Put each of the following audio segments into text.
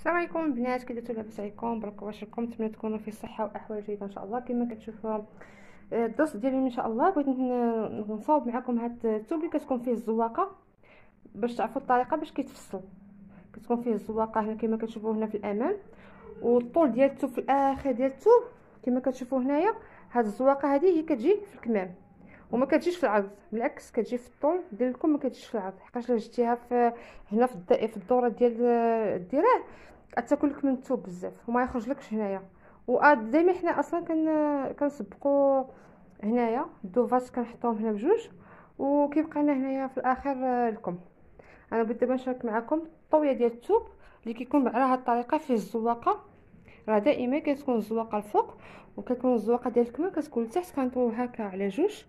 السلام عليكم البنات كي درتو لاباس عليكم برك واش راكم نتمنى تكونوا في صحة وأحوال جيدة إن شاء الله. كما كتشوفوا آه، الدرس ديالي إن شاء الله بغيت نصاوب معكم هاد الثوب اللي كتكون فيه الزواقة باش تعرفوا الطريقة باش كيتفصل. كتكون فيه الزواقة هنا كما كتشوفوا هنا في الأمام والطول ديال الثوب في الآخر ديال الثوب كما كتشوفوا هنايا هاد الزواقة هذه هي كتجي في الكمام. وما كتجيش في العرض. بالعكس كتجي في الطول ديالكم ما كتجيش في العرض حقاش الا جبتيها في هنا في, في الدورة ديال الذراع غتاكل لك من الثوب بزاف وما يخرجلكش هنايا. ودائما حنا أصلا كن كنسبقوا هنايا. الدوفات كنحطوهم هنا بجوج وكيبقى لنا هنايا في الآخر لكم. أنا بغيت دابا نشارك معكم الطويه ديال الثوب اللي كيكون على هذه الطريقة فيه الزواقة. راه دائما كتكون الزواقة الفوق وكتكون الزواقة ديال الكمام كتكون لتحت كنطويو هكا على جوج.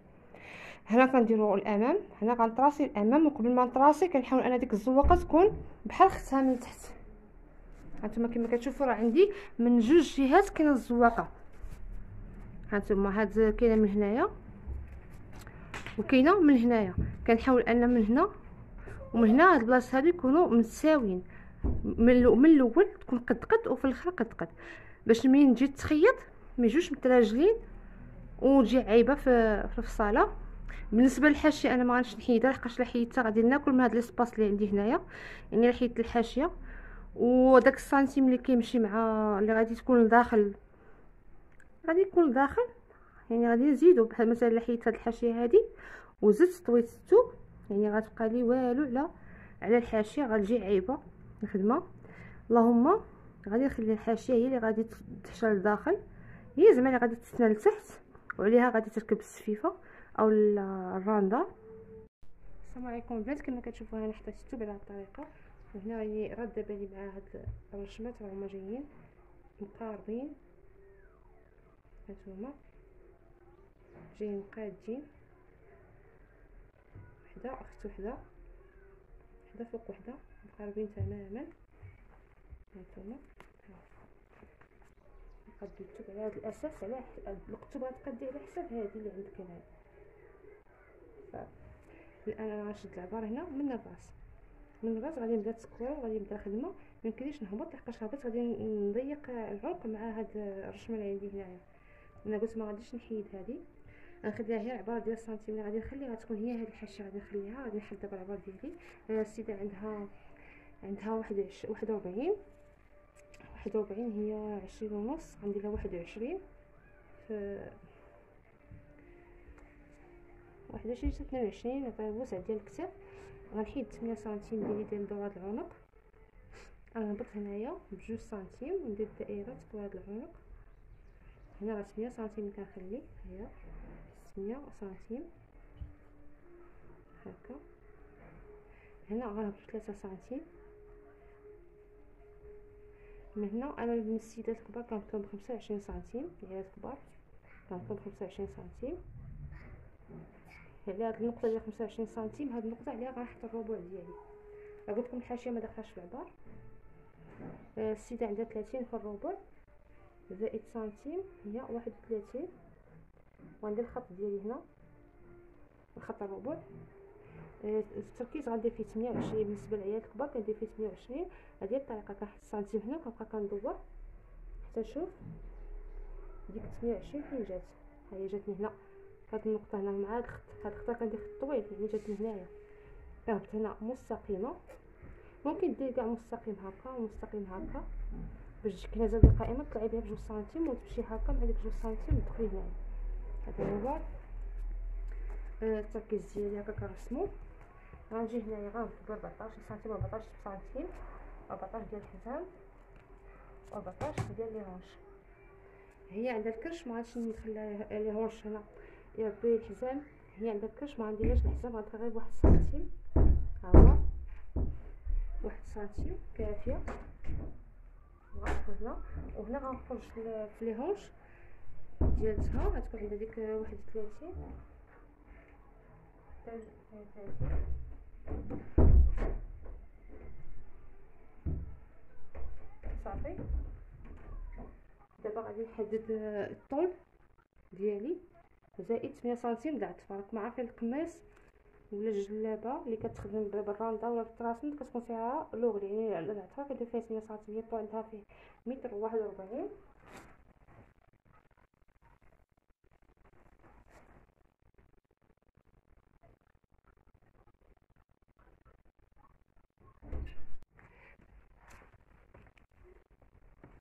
هنا كنديروا الامام هنا غنطراسي الامام وقبل ما نطراسي كنحاول أنا ديك الزواقه تكون بحال ختها من تحت. هانتوما كما كتشوفوا راه عندي من جوج جهات كاينة الزواقة. هانتوما هاد كاينة من هنايا وكاينة من هنايا. كنحاول أن من هنا ومن هنا هاد البلاصة هادو يكونوا متساويين. من الأول تكون قد قد وفي الآخر قد قد باش ملي تجي تخيط ما يجوش متراجلين وتجي عيبه في في الصاله بالنسبة للحاشية أنا ما غاديش نحيدها لحقاش لا حيدتها غادي ناكل من هاد ليسباس اللي عندي هنايا يعني لا حيدت الحاشية. وداك السنتيم اللي كيمشي مع اللي غادي تكون لداخل غادي يكون لداخل يعني غادي نزيدو بحال مثلا الا حيدت هاد الحاشية هادي وزدت طويت الثوب يعني غتبقى لي والو على على الحاشية غتجي عيبة الخدمة. اللهم غادي نخلي الحاشية هي اللي غادي تحشى لداخل. هي زعما اللي غادي تسنى لتحت وعليها غادي تركب السفيفة. أو الراندا. السلام عليكم. البنات كما كتشوفوا أنا الثوب على الطريقة. وهنا راني رده بالي مع هاد الرشمات راهما جايين. مقاربين هانتوما جايين قادين. وحدة أخت وحدة. وحدة فوق وحدة. مقاربين تماما. هانتوما الثوب على هاد الأساس على الكتب غتقدي على حساب هادي اللي عندك هنا الان أنا غنشد العبار هنا من الراس من الراس غادي نبدا التكوير وغادي نبدا الخدمه ميمكنليش نهبط لحقاش هبط غادي نضيق العنق مع هاد الرشمة اللي عندي هنايا. أنا قلت ما غاديش نحيد هادي. غنخليها هي عباره ديال سنتيم غادي نخليها تكون هي هاد الحشة غادي نخليها. غادي نحل دابا العبار ديالي. السيدة عندها عندها واحد وعش... واحد وربعين. واحد وربعين هي عشرين ونص. عندي لها واحد وعشرين. واحد وعشرين حتى اثنين وعشرين هذا الوسع ديال الكتاف غنحيد تمنية سنتيم ديالي ديال دورة العنق. غنهبط هنايا بجوج سنتيم وندير دائرة في هاد العنق. هنا راه تمنية سنتيم كنخلي. هي تمنية سنتيم. هكا. هنا غنهبط ثلاثة سنتيم. من هنا أنا من السيدات الكبار كنهبطهم بخمسة وعشرين سنتيم. العيالات الكبار كنهبطهم بخمسة وعشرين سنتيم. على هاد النقطة ديال 25 سنتيم هاد النقطة عليها غنحط الربع ديالي. قلت لكم الحاشيه ما في العبار. آه، السيدة عندها 30 في الربع زائد سنتيم هي 31 وندير الخط ديالي هنا الخط الربع. آه، التركيز غندير فيه 28 بالنسبة للعيالات الكبار كندير فيه 28 هذه الطريقة كنحط السنتيم هنا كنبقى كندور. حتى نشوف. ديك 28 فين جات هي جاتني هنا. هاد النقطة هنا مع هاد الخط هاد الخط كندير خط طويل يعني جاتني هنايا. كنهبط هنا مستقيمة. ممكن دير كاع مستقيم هكا ومستقيم هكا باش تجيك هنا زاويه قائمة تطلعي بها بجوج سنتيم وتمشي هكا مع ديك جوج سنتيم وتدخلي هنايا. هذا هو آه، التركيز ديالي هكا كنرسمو غنجي هنايا ب 14 سنتيم 14 سنتيم 14 ديال الحزام 14 ديال لي هونش هي عندها الكرش ما غاديش ندخل لي هونش هنا. يربي الحزام هي عندها الكرش ما عنديش الحزام غير بواحد سنتيم. ها هو واحد سنتيم كافية. غنحطو هنا. وهنا غنخرج في لي هونش ديالتها. غتكون عندها ديك واحد وثلاثين صافي. دابا غادي نحدد الطول ديالي. زائد 8 سنتيم دعت فرق مع في القماص ولا الجلابه اللي كتخدم بالراندا ولا بالطراسن كتكون فيها لوغ يعني العطره كدير فيها سميه صافيه طول عندها فيه متر واحد وربعين.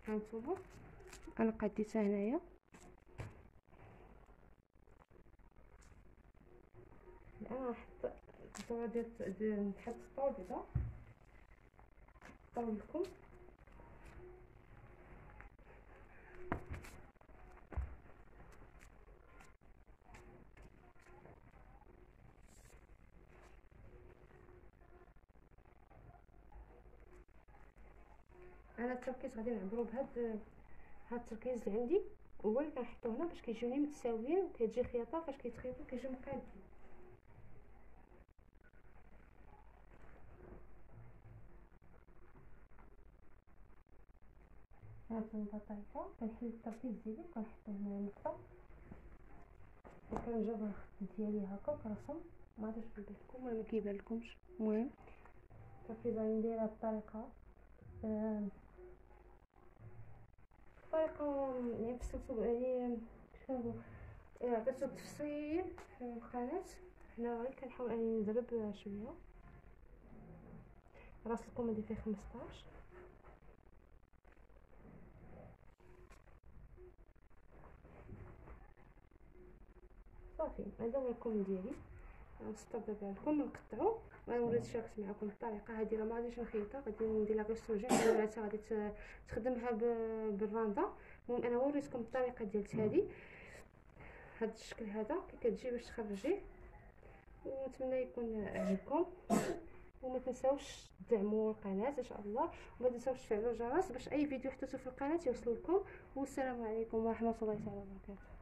هانتوما أنا قديتها هنايا. نحط الصورة ديال نحط الطاول نطول لكم أنا التركيز غادي نعبرو بهاد هاد التركيز اللي عندي. هو اللي كنحطو هنا باش كيجيوني متساويين وكتجي خياطة فاش كيتخيطو كيجيو مقادين هاد البطاطا. كنحل التركيز ديالي كنحطو هنا نقطه وكنجيب الخط ديالي هكا كرسم ما عرفتش كيبان ولا ما كيبان المهم التركيز غادي نديرها بطريقة آه طريقة يعني في يعني كيف كنقول عطيتو التفصيل في القناة هنا غير كنحاول أني نضرب شوية. راس الكوميدي فيه خمسطاش. صافي. هذا هو الكم ديالي. نسطب دابا لكم نقطعو. غنوري شاركت معكم الطريقة. هذه راه ما غاديش نخيطها. غادي نديرها غير السوجين البنات غادي تخدمها بالراندا. المهم أنا وريتكم الطريقة ديال هذه هذا الشكل هذا كي كتجي باش تخرجيه ونتمنى يكون عجبكم. وما تنساوش تدعموا القناة إن شاء الله. وما تنساوش تفعلوا الجرس باش أي فيديو حطيتو في القناة يوصل لكم والسلام عليكم ورحمة الله تعالى وبركاته.